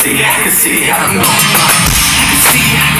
see, I see, I. I can see, I see.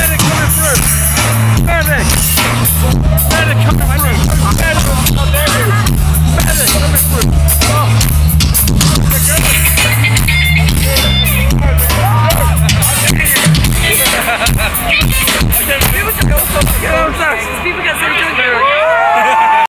Medic coming through. Medic coming through. Go, go, go. People got